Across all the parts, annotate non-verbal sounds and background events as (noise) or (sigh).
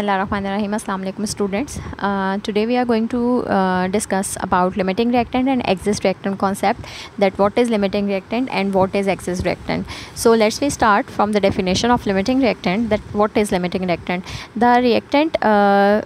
Assalamualaikum students. Uh, today we are going to uh, discuss about limiting reactant and excess reactant concept that what is limiting reactant and what is excess reactant. So let's we start from the definition of limiting reactant that what is limiting reactant? The reactant uh,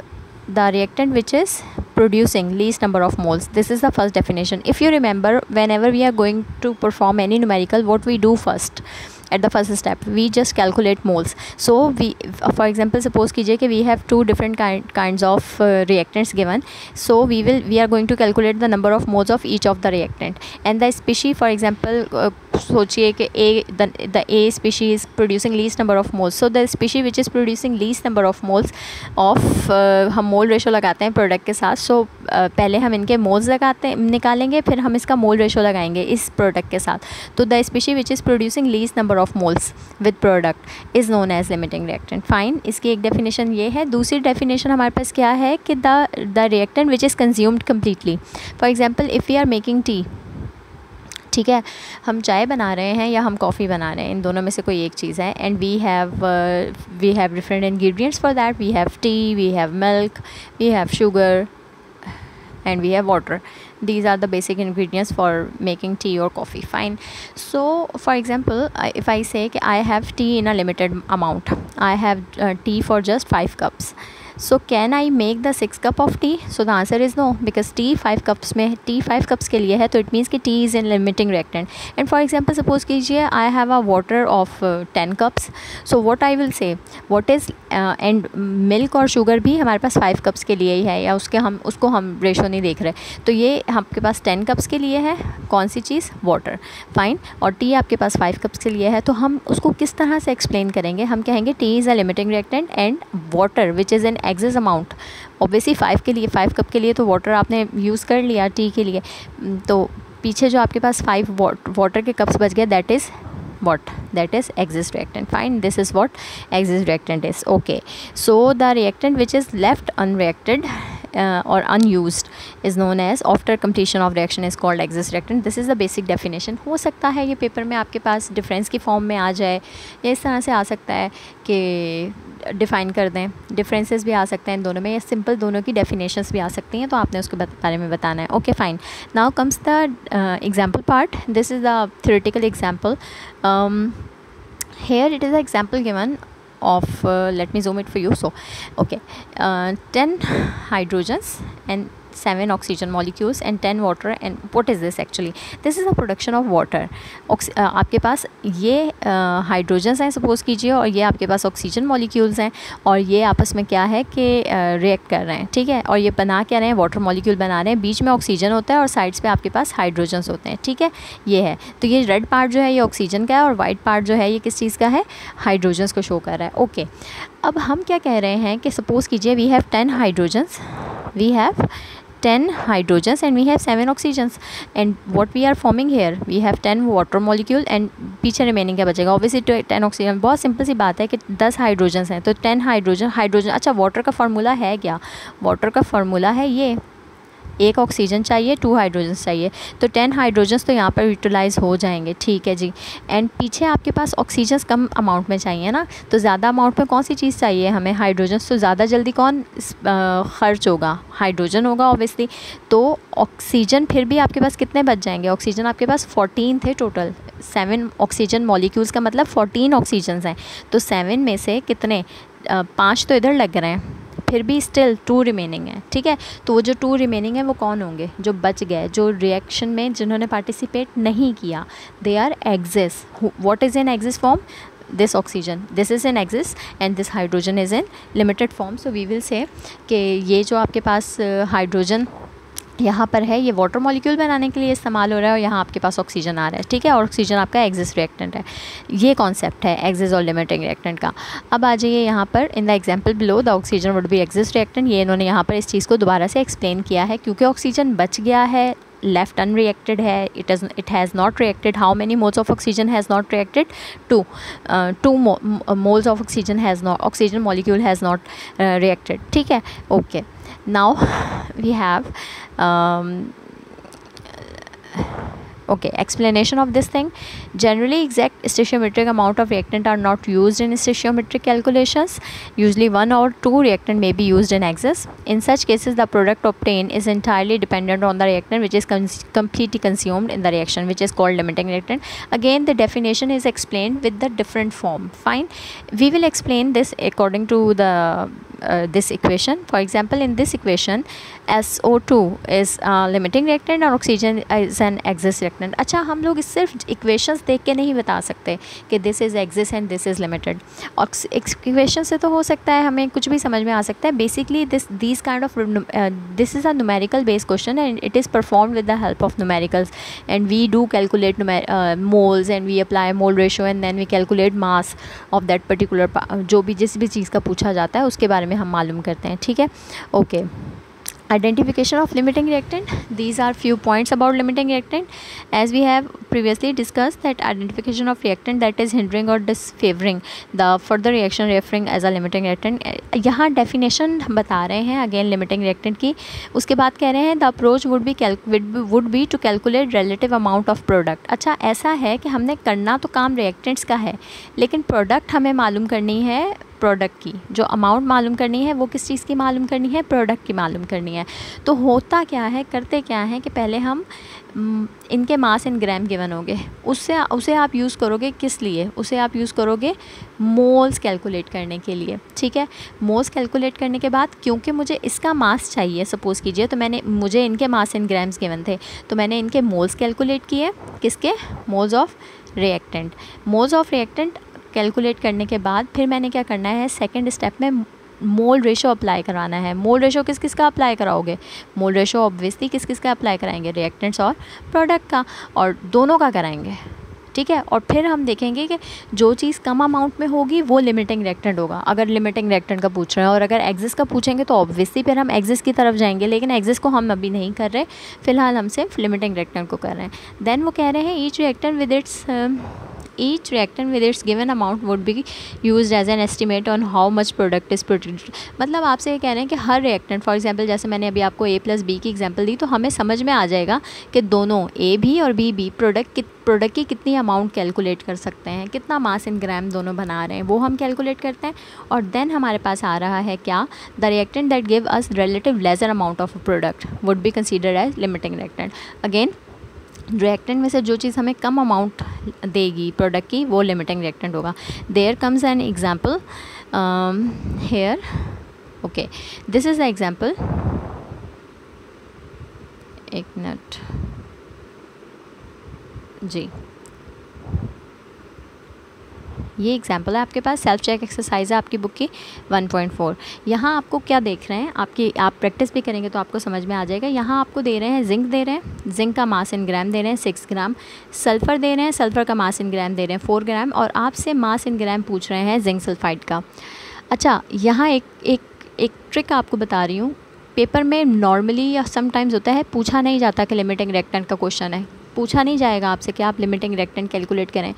the reactant which is producing least number of moles. This is the first definition. If you remember whenever we are going to perform any numerical what we do first at the first step. We just calculate moles. So we uh, for example suppose kijiye ki we have two different kind, kinds of uh, reactants given. So we will we are going to calculate the number of moles of each of the reactant. And the species for example uh, सोचिए कि a the a species is producing least number of moles so the species which is producing least number of moles of हम mole ratio लगाते हैं product के साथ सो so, uh, पहले हम इनके मोल्स लगाते हैं निकालेंगे फिर हम इसका मोल रेशो लगाएँगे इस प्रोडक्ट के साथ. तो the species which is producing least number of moles with product is known as limiting reactant fine इसकी एक डेफिनेशन ये है. दूसरी डेफिनेशन हमारे पास क्या है कि the the reactant which is consumed completely for example if we are making tea ठीक है, हम चाय बना रहे हैं या हम कॉफ़ी बना रहे हैं, इन दोनों में से कोई एक चीज़ है। And we have we have different ingredients for that we have tea we have milk we have sugar and we have water these are the basic ingredients for making tea और coffee fine so for example if I say I have tea in a limited amount I have tea for just five cups so can I make the six cup of tea so the answer is no because tea five cups में tea five cups के लिए है तो it means कि tea is in limiting reactant and for example suppose कीजिए I have a water of ten cups so what I will say what is and milk और sugar भी हमारे पास five cups के लिए ही है, या उसके हम, उसको हम रेशो नहीं देख रहे. तो ये आपके पास टेन कप्स के लिए है, कौन सी चीज़? वाटर फाइन और टी आपके पास फाइव कप्स के लिए है तो हम उसको किस तरह से एक्सप्लेन करेंगे? हम कहेंगे tea is a limiting reactant and water which is an excess amount obviously five के लिए फ़ाइव कप के लिए तो वाटर आपने यूज़ कर लिया टी के लिए. Mm, तो पीछे जो आपके पास फाइव वाटर के कप्स बच गए that is what that is excess reactant fine this is what excess reactant is okay so the reactant which is left unreacted uh, or unused is known as. After completion of reaction is called exist reactant. This is the basic definition. हो सकता है ये paper में आपके पास difference की form में आ जाए। या इस तरह से आ सकता है कि डिफ़ाइन कर दें। डिफरेंसेस भी आ सकते हैं इन दोनों में या सिंपल दोनों की डेफिनेशंस भी आ सकती हैं तो आपने उसके बारे में बताना है। Okay fine now comes the example part this is the theoretical example here it is an example given. Of uh, let me zoom it for you so okay. Uh, 10 hydrogens and seven oxygen molecules and ten water and what is this actually this is a production of water आपके पास ये hydrogens हैं suppose कीजिए और ये आपके पास oxygen molecules हैं और ये आपस में क्या है कि रिएक्ट कर रहे हैं, ठीक है? और ये बना क्या रहे हैं? वाटर मॉलिक्यूल बना रहे हैं। बीच में ऑक्सीजन होता है और साइड्स पे आपके पास हाइड्रोजन्स होते हैं, ठीक है? ये है। तो ये रेड पार्ट जो है ये ऑक्सीजन का है और वाइट पार्ट जो है ये किस चीज़ का है? हाइड्रोजन्स को शो कर रहा है। ओके अब हम क्या कह रहे हैं कि सपोज़ कीजिए we have ten hydrogens we have 10 hydrogens and we have 7 oxygens. And what we are forming here, we have 10 water molecule and पीछे रिमेनिंग क्या बचेगा? ऑब्वियसली तो टेन ऑक्सीजन बहुत सिंपल सी बात है कि 10 हाइड्रोजन्स हैं। तो टेन हाइड्रोजन हाइड्रोजन अच्छा वाटर का फार्मूला है क्या? वाटर का फार्मूला है ये एक ऑक्सीजन चाहिए टू हाइड्रोजन चाहिए। तो टेन हाइड्रोजन्स तो यहाँ पर यूटिलाइज़ हो जाएँगे। ठीक है जी। एंड पीछे आपके पास ऑक्सीजन कम अमाउंट में चाहिए ना? तो ज़्यादा अमाउंट में कौन सी चीज़ चाहिए हमें? हाइड्रोजन्स तो ज़्यादा जल्दी कौन खर्च होगा? हाइड्रोजन होगा ऑब्वियसली तो ऑक्सीजन फिर भी आपके पास कितने बच जाएँगे? ऑक्सीजन आपके पास फोर्टीन थे टोटल सेवन ऑक्सीजन मॉलिक्यूल्स का मतलब फोर्टीन ऑक्सीजन हैं। तो सेवन में से कितने? पाँच तो इधर लग रहे हैं। फिर भी स्टिल टू रिमेनिंग है ठीक है? तो वो जो टू रिमेनिंग है वो कौन होंगे? जो बच गए जो रिएक्शन में जिन्होंने पार्टिसिपेट नहीं किया they are excess what is in excess form this oxygen this is in excess and this hydrogen is in limited form so we will say कि ये जो आपके पास हाइड्रोजन uh, यहाँ पर है ये वाटर मॉलिक्यूल बनाने के लिए इस्तेमाल हो रहा है और यहाँ आपके पास ऑक्सीजन आ रहा है ठीक है? और ऑक्सीजन आपका एग्जिस रिएक्टेंट है। ये कॉन्सेप्ट है एग्जिस और लिमिटिंग रिएक्टेंट का। अब आ जाइए यहाँ पर in the example below the oxygen would be excess reactant ये इन्होंने यहाँ पर इस चीज़ को दोबारा से एक्सप्लेन किया है क्योंकि ऑक्सीजन बच गया है left unreacted है it has it has not reacted. How many moles of oxygen has not reacted? Two. Uh, two mo moles of oxygen has not oxygen molecule has uh, ठीक है? Okay. Now (laughs) we have um, okay explanation of this thing. Generally exact stoichiometric amount of reactant are not used in stoichiometric calculations. Usually one or two reactant may be used in excess. In such cases the product obtained is entirely dependent on the reactant which is completely consumed in the reaction which is called limiting reactant. Again the definition is explained with the different form. Fine. We will explain this according to the uh, this equation for example in this equation SO2 is uh, limiting reactant और oxygen is an excess reactant अच्छा हम लोग सिर्फ़ equations देख के नहीं बता सकते कि this is excess and this is limited और equation से तो हो सकता है हमें कुछ भी समझ में आ सकता है basically this these kind of uh, this is a numerical based question and it is performed with the help of numericals and we do calculate uh, moles and we apply mole ratio and then we calculate mass of that particular जो भी जिस भी चीज़ का पूछा जाता है उसके बारे में में हम मालूम करते हैं, ठीक है? Okay identification of limiting reactant these are few points about limiting reactant as we have previously discussed that identification of reactant that is hindering और disfavouring the further reaction referring as a limiting reactant यहाँ definition बता रहे हैं again limiting reactant की। उसके बाद कह रहे हैं the approach would be would be to calculate relative amount of product अच्छा ऐसा है कि हमने करना तो काम रिएक्टेंट्स का है, लेकिन प्रोडक्ट हमें मालूम करनी है प्रोडक्ट की। जो अमाउंट मालूम करनी है, वो किस चीज़ की मालूम करनी है? प्रोडक्ट की मालूम करनी है। तो होता क्या है, करते क्या है कि पहले हम इनके मास इन ग्राम गिवन होंगे उससे, उसे आप यूज़ करोगे किस लिए? उसे आप यूज़ करोगे मोल्स कैलकुलेट करने के लिए। ठीक है? मोल्स कैलकुलेट करने के बाद, क्योंकि मुझे इसका मास चाहिए सपोज़ कीजिए तो मैंने, मुझे इनके मास इन ग्राम्स गिवन थे। तो मैंने इनके मोल्स कैलकुलेट किए। किसके? Moles of reactant moles of reactant calculate करने के बाद फिर मैंने क्या करना है सेकेंड स्टेप में मोल रेशो अप्लाई कराना है। मोल रेशो किस किस का अप्लाई कराओगे? मोल रेशो ऑब्वियसली किस किस का अप्लाई कराएँगे? रिएक्टेंट्स और प्रोडक्ट का और दोनों का कराएँगे। ठीक है? और फिर हम देखेंगे कि जो चीज़ कम अमाउंट में होगी, वो लिमिटिंग रिएक्टेंट होगा। अगर लिमिटिंग रिएक्टेंट का पूछ रहे हैं और अगर एग्जिस का पूछेंगे तो ऑब्वियसली फिर हम एग्जिस की तरफ़ जाएँगे। लेकिन एग्जिस को हम अभी नहीं कर रहे। फ़िलहाल हम सिर्फ़ लिमिटिंग रिएक्टेंट को कर रहे हैं। देन वो कह रहे हैं each reactant with its each reactant with its given amount would be used as an estimate on how much product is produced मतलब आपसे ये कह रहे हैं कि हर रिएक्टेंट फॉर एग्जांपल जैसे मैंने अभी आपको ए प्लस बी की एग्जांपल दी तो हमें समझ में आ जाएगा कि दोनों ए भी और बी भी प्रोडक्ट कित प्रोडक्ट की कितनी अमाउंट कैलकुलेट कर सकते हैं, कितना मास इन ग्राम दोनों बना रहे हैं, वो हम कैलकुलेट करते हैं। और देन हमारे पास आ रहा है क्या? The reactant that give us relative larger amount of product would be consider as limiting reactant again reactant में से जो चीज़ हमें कम अमाउंट देगी प्रोडक्ट की, वो लिमिटिंग रिएक्टेंट होगा। There comes an example here okay this is the example एक minute जी। ये एग्ज़ाम्पल है आपके पास सेल्फ चेक एक्सरसाइज है आपकी बुक की 1.4 पॉइंट यहाँ आपको क्या देख रहे हैं, आपकी, आप प्रैक्टिस भी करेंगे तो आपको समझ में आ जाएगा। यहाँ आपको दे रहे हैं जिंक दे रहे हैं जिंक का मास इन ग्राम दे रहे हैं सिक्स ग्राम सल्फ़र दे रहे हैं सल्फ़र का मास इन ग्राम दे रहे हैं फोर ग्राम और आपसे मास इन ग्राम पूछ रहे हैं जिंक सल्फाइड का। अच्छा यहाँ एक एक एक ट्रिक आपको बता रही हूँ। पेपर में नॉर्मली या समटाइम्स होता है, पूछा नहीं जाता कि लिमिटिंग रेक्टेंट का क्वेश्चन है। पूछा नहीं जाएगा आपसे कि आप लिमिटिंग रेक्टेंट कैलकुलेट करें।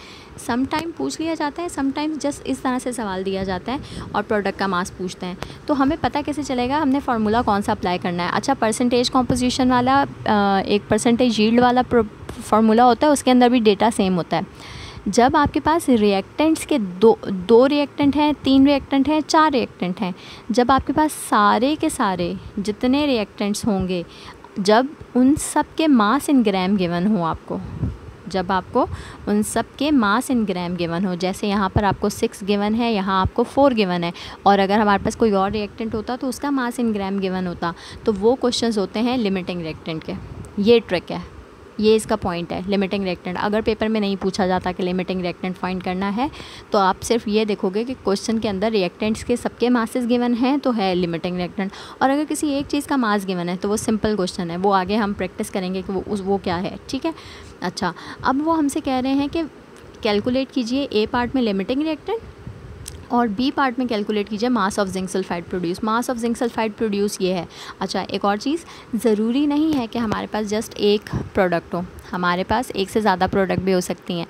सम टाइम पूछ लिया जाता है सम टाइम जस्ट इस तरह से सवाल दिया जाता है और प्रोडक्ट का मास पूछते हैं। तो हमें पता कैसे चलेगा, हमने फार्मूला कौन सा अप्लाई करना है? अच्छा परसेंटेज कॉम्पोजिशन वाला एक परसेंटेज यील्ड वाला फार्मूला होता है, उसके अंदर भी डेटा सेम होता है। जब आपके पास रिएक्टेंट्स के दो दो रिएक्टेंट हैं, तीन रिएक्टेंट हैं, चार रिएक्टेंट हैं, जब आपके पास सारे के सारे जितने रिएक्टेंट्स होंगे जब उन सब के मास इन ग्राम गिवन हो आपको, जब आपको उन सब के मास इन ग्राम गिवन हो, जैसे यहाँ पर आपको सिक्स गिवन है, यहाँ आपको फोर गिवन है, और अगर हमारे पास कोई और रिएक्टेंट होता तो उसका मास इन ग्राम गिवन होता तो वो क्वेश्चंस होते हैं लिमिटिंग रिएक्टेंट के। ये ट्रिक है। ये इसका पॉइंट है लिमिटिंग रिएक्टेंट अगर पेपर में नहीं पूछा जाता कि लिमिटिंग रिएक्टेंट फाइंड करना है तो आप सिर्फ़ ये देखोगे कि क्वेश्चन के अंदर रिएक्टेंट्स के सबके मासेस गिवन हैं तो है लिमिटिंग रिएक्टेंट और अगर किसी एक चीज़ का मास गिवन है तो वो सिंपल क्वेश्चन है. वो आगे हम प्रैक्टिस करेंगे कि वो उस, वो क्या है, ठीक है? अच्छा अब वो हमसे कह रहे हैं कि कैलकुलेट कीजिए ए पार्ट में लिमिटिंग रिएक्टेंट और बी पार्ट में कैलकुलेट कीजिए mass of zinc sulphide produce mass of zinc sulphide produce ये है। अच्छा एक और चीज़, ज़रूरी नहीं है कि हमारे पास जस्ट एक प्रोडक्ट हो। हमारे पास एक से ज़्यादा प्रोडक्ट भी हो सकती हैं।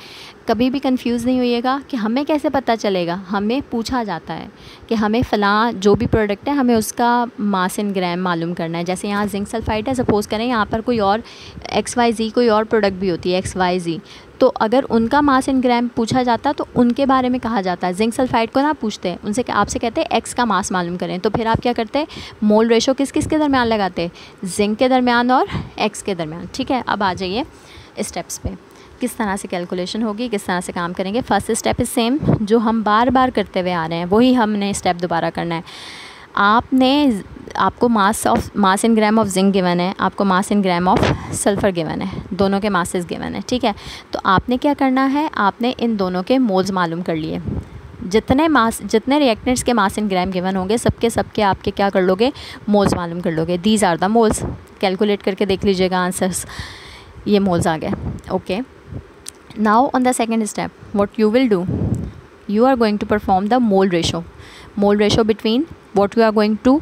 कभी भी कंफ्यूज नहीं होइएगा कि हमें कैसे पता चलेगा। हमें पूछा जाता है कि हमें फ़लाँ जो भी प्रोडक्ट है, हमें उसका मास इन ग्राम मालूम करना है। जैसे यहाँ जिंक सल्फाइड है सपोज़ करें यहाँ पर कोई और एक्स वाई जी कोई और प्रोडक्ट भी होती है एक्स वाई जी तो अगर उनका मास इन ग्राम पूछा जाता तो उनके बारे में कहा जाता है। जिंक सल्फाइड को ना पूछते हैं। उनसे आपसे कहते हैं एक्स का मास मालूम करें। तो फिर आप क्या करते हैं? मोल रेशो किस किस के दरमियान लगाते हैं? जिंक के दरमियान और एक्स के दरमियान। ठीक है, अब आ जाइए। स्टेप्स पे। किस तरह से कैलकुलेशन होगी, किस तरह से काम करेंगे फ़र्स्ट स्टेप इज़ सेम जो हम बार बार करते हुए आ रहे हैं, वही हमने स्टेप दोबारा करना है। आपने आपको mass of mass in gram of zinc given है, आपको mass in gram of sulphur given है, दोनों के मासेस गिवन है, ठीक है? तो आपने क्या करना है, आपने इन दोनों के मोल्स मालूम कर लिए। जितने मास जितने रिएक्टेंट्स के मास इन ग्राम गिवन होंगे, सबके सबके आपके क्या कर लोगे मोल्स मालूम कर लोगे। These are the moles calculate करके देख लीजिएगा आंसर्स ये मोल्स आ गए okay. Now on the second step what you will do you are going to perform the mole ratio mole ratio between what you are going to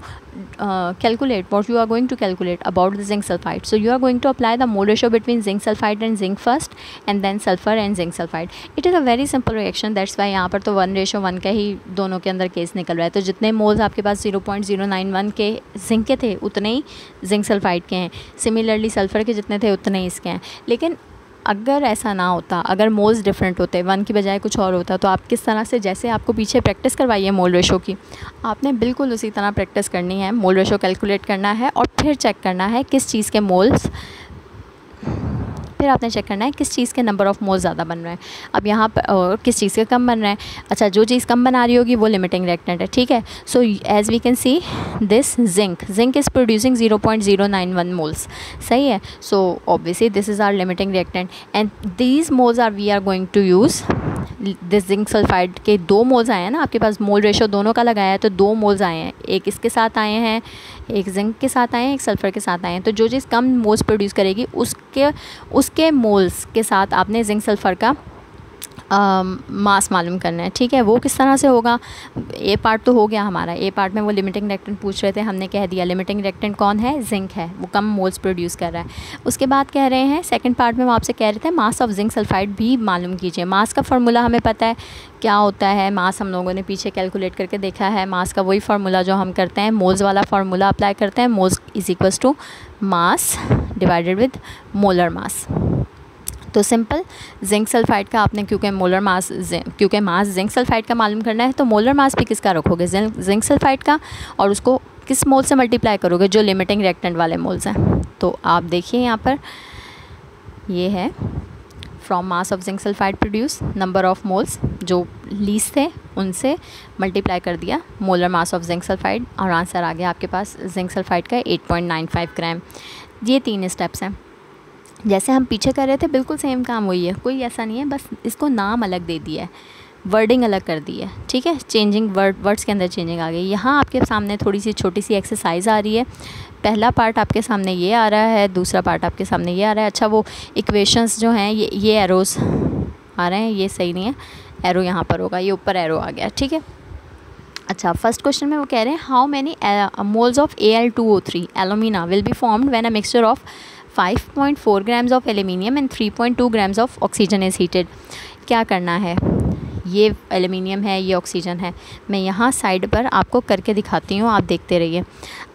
uh, calculate what you are going to calculate about the zinc sulfide so you are going to apply the mole ratio between zinc sulfide and zinc first and then sulfur and zinc sulfide it is a very simple reaction that's why यहाँ पर तो one ratio one का ही दोनों के अंदर case निकल रहा है तो जितने मोल्स आपके पास zero point zero nine one के जिंक के थे उतने ही जिंक सल्फाइड के हैं सिमिलरली सल्फ़र के जितने थे उतने ही इसके हैं लेकिन अगर ऐसा ना होता, अगर मोल्स डिफरेंट होते वन की बजाय कुछ और होता तो आप किस तरह से जैसे आपको पीछे प्रैक्टिस करवाई है मोल रेशो की, आपने बिल्कुल उसी तरह प्रैक्टिस करनी है मोल रेशो कैलकुलेट करना है और फिर चेक करना है किस चीज़ के मोल्स फिर आपने चेक करना है किस चीज़ के नंबर ऑफ़ मोल ज़्यादा बन रहे हैं। अब यहाँ पर और किस चीज़ के कम बन रहे हैं? अच्छा जो चीज़ कम बना रही होगी वो लिमिटिंग रिएक्टेंट है, ठीक है? So as we can see this zinc zinc is producing zero point zero nine one moles सही है? So obviously this is our limiting reactant and these moles are we are going to use this zinc sulphide के दो moles आए हैं ना, आपके पास mole ratio दोनों का लगाया है तो दो मोल्स आए हैं। एक इसके साथ आए हैं, एक जिंक के साथ आए हैं, एक सल्फ़र के साथ आए हैं। तो जो चीज़ कम मोल्स प्रोड्यूस करेगी, उसके उसके मोल्स के साथ आपने जिंक सल्फ़र का मास मालूम करना है, ठीक है? वो किस तरह से होगा? ए पार्ट तो हो गया हमारा। ए पार्ट में वो लिमिटिंग रिएक्टेंट पूछ रहे थे, हमने कह दिया लिमिटिंग रिएक्टेंट कौन है? जिंक है। वो कम मोल्स प्रोड्यूस कर रहा है। उसके बाद कह रहे हैं सेकंड पार्ट में वो आपसे कह रहे थे मास ऑफ़ जिंक सल्फाइड भी मालूम कीजिए। मास का फार्मूला हमें पता है क्या होता है। मास हम लोगों ने पीछे कैलकुलेट करके देखा है। मास का वही फार्मूला जो हम करते हैं मोल्स वाला फार्मूला अप्लाई करते हैं। Moles is equals to mass divided with molar mass तो सिंपल, जिंक सल्फाइड का आपने, क्योंकि मोलर मास क्योंकि मास जिंक सल्फाइड का मालूम करना है तो मोलर मास भी किसका रखोगे? जिंक सल्फाइड का, और उसको किस मोल से मल्टीप्लाई करोगे? जो लिमिटिंग रिएक्टेंट वाले मोल्स हैं। तो आप देखिए यहाँ पर, ये है from mass of zinc sulphide produce number of moles जो लीस थे, उनसे मल्टीप्लाई कर दिया molar mass of zinc sulphide, और आंसर आ गया आपके पास, जिंक सल्फाइड का 8.95 ग्राम ये तीन स्टेप्स हैं। जैसे हम पीछे कर रहे थे, बिल्कुल सेम काम वही है। कोई ऐसा नहीं है, बस इसको नाम अलग दे दिया है। वर्डिंग अलग कर दी है, ठीक है? चेंजिंग वर्ड वर्ड्स के अंदर चेंजिंग आ गई। यहाँ आपके सामने थोड़ी सी छोटी सी एक्सरसाइज आ रही है। पहला पार्ट आपके सामने ये आ रहा है, दूसरा पार्ट आपके सामने ये आ रहा है। अच्छा वो इक्वेशंस जो हैं, ये ये एरोज़ आ रहे हैं, ये सही नहीं है। एरो यहाँ पर होगा, ये ऊपर एरो आ गया, ठीक है? अच्छा फ़र्स्ट क्वेश्चन में वो कह रहे हैं how many moles of A L two O three alumina will be formed when a mixture of 5.4 grams of aluminium and 3.2 grams of oxygen is heated क्या करना है? ये एल्यूमिनियम है ये ऑक्सीजन है। मैं यहाँ साइड पर आपको करके दिखाती हूँ आप देखते रहिए।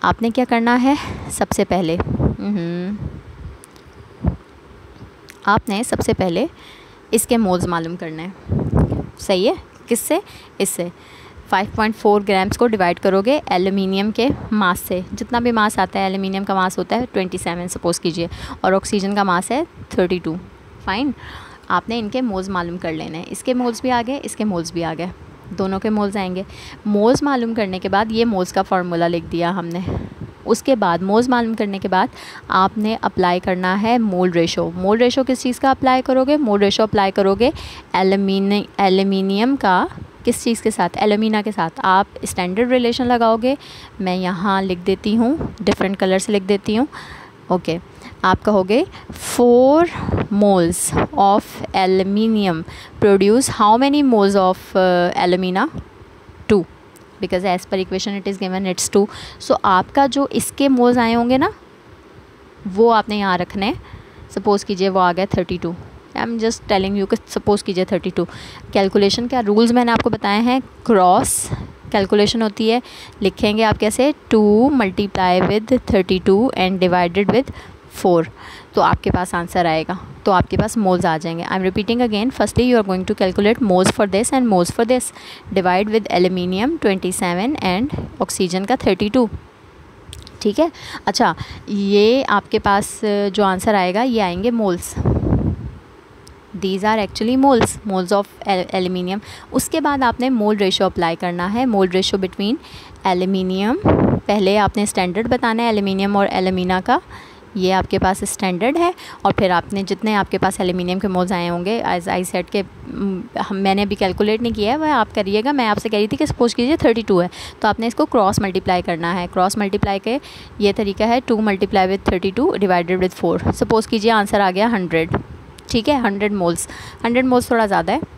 आपने क्या करना है? सबसे पहले हम्म, आपने सबसे पहले इसके मोल्स मालूम करना है। सही है? किससे? इससे। 5.4 ग्राम्स को डिवाइड करोगे एल्यूमिनियम के मास से। जितना भी मास आता है एल्यूमिनियम का मास होता है 27 सपोज़ कीजिए, और ऑक्सीजन का मास है 32 फाइन आपने इनके मोल्स मालूम कर लेने हैं। इसके मोल्स भी आ गए, इसके मोल्स भी आ गए। दोनों के मोल्स आएँगे। मोल्स मालूम करने के बाद ये मोल्स का फार्मूला लिख दिया हमने। उसके बाद मोल्स मालूम करने के बाद आपने अप्लाई करना है मोल रेशो मोल रेशो किस चीज़ का अप्लाई करोगे? मोल रेशो अप्लाई करोगे एलुमिनी एल्यूमिनियम का किस चीज़ के साथ? एलुमिना के साथ। आप स्टैंडर्ड रिलेशन लगाओगे, मैं यहाँ लिख देती हूँ डिफरेंट कलर से लिख देती हूँ। Okay okay. आप कहोगे four moles of aluminium produce how many moles of alumina two because as per equation it is given it's two so आपका जो इसके मोल्स आए होंगे ना, वो आपने यहाँ रखने सपोज़ कीजिए वो आ गया thirty two I am just telling you कि सपोज़ कीजिए थर्टी टू कैलकुलेशन क्या? रूल्स मैंने आपको बताए हैं। क्रॉस कैलकुलेशन होती है। लिखेंगे आप कैसे? Two multiply with thirty two and divided with four तो आपके पास आंसर आएगा। तो आपके पास मोल्स आ जाएँगे। I am repeating again firstly you are going to calculate moles for this and moles for this divide with aluminium twenty seven and oxygen का thirty two ठीक है? अच्छा ये आपके पास जो आंसर आएगा, ये आएँगे moles these are actually moles moles of aluminium उसके बाद आपने मोल रेशो अप्लाई करना है मोल रेशो बिटवीन एल्यूमिनियम पहले आपने स्टैंडर्ड बताना है एल्यूमिनियम और एलुमिना का, ये आपके पास स्टैंडर्ड है, और फिर आपने जितने आपके पास एल्यूमिनियम के मोल्स आए होंगे एज आई सेट के, हम, मैंने अभी कैलकुलेट नहीं किया है, वह आप करिएगा, मैं आपसे कह रही थी कि सपोज़ कीजिए थर्टी टू है तो आपने इसको क्रॉस मल्टीप्लाई करना है। क्रॉस मल्टीप्लाई के ये तरीका है two multiply with thirty two divided with four suppose कीजिए आंसर आ गया हंड्रेड ठीक है हंड्रेड मोल्स हंड्रेड मोल्स थोड़ा ज़्यादा है.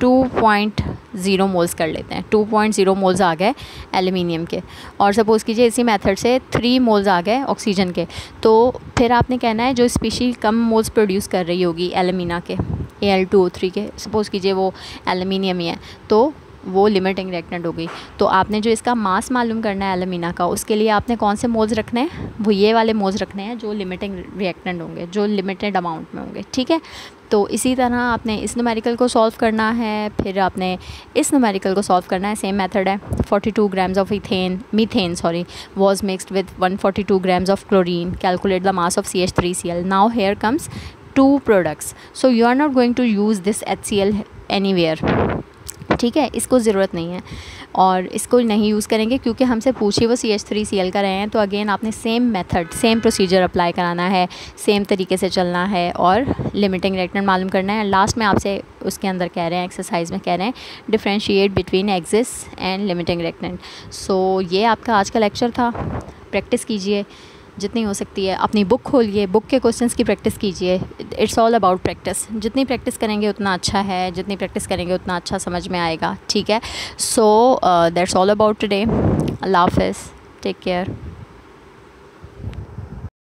टू पॉइंट ज़ीरो मोल्स कर लेते हैं. टू पॉइंट ज़ीरो मोल्स आ गए एल्यूमिनियम के. और सपोज़ कीजिए इसी मेथड से थ्री मोल्स आ गए ऑक्सीजन के. तो फिर आपने कहना है, जो स्पीशी कम मोल्स प्रोड्यूस कर रही होगी एलुमिना के A L two O three के. सपोज़ कीजिए वो एलुमिनियम ही है. तो वो लिमिटिंग रिएक्टेंट हो गई। तो आपने जो इसका मास मालूम करना है एलुमिना का, उसके लिए आपने कौन से मोल्स रखने हैं? वो ये वाले मोल्स रखने हैं जो लिमिटिंग रिएक्टेंट होंगे, जो लिमिटेड अमाउंट में होंगे, ठीक है? तो इसी तरह आपने इस नमेरिकल को सॉल्व करना है, फिर आपने इस नमेरिकल को सॉल्व करना है सेम मेथड है 42 grams of ethane methane sorry was mixed with 142 grams of chlorine calculate the mass of C H three C L now here comes two products so you are not going to ठीक है? इसको ज़रूरत नहीं है। और इसको नहीं use करेंगे क्योंकि हमसे पूछी वो C H three C L का रहे हैं तो अगेन आपने same method same procedure apply कराना है सेम तरीके से चलना है और लिमिटिंग रिएक्टेंट मालूम करना है। लास्ट में आपसे उसके अंदर कह रहे हैं एक्सरसाइज में कह रहे हैं differentiate between excess and limiting reactant so ये आपका आज का लेक्चर था। प्रैक्टिस कीजिए। जितनी हो सकती है, अपनी बुक खोलिए बुक के क्वेश्चंस की प्रैक्टिस कीजिए। इट्स ऑल अबाउट प्रैक्टिस जितनी प्रैक्टिस करेंगे, उतना अच्छा है। जितनी प्रैक्टिस करेंगे, उतना अच्छा समझ में आएगा। ठीक है? So that's all about today अल्लाह हाफ़ टेक केयर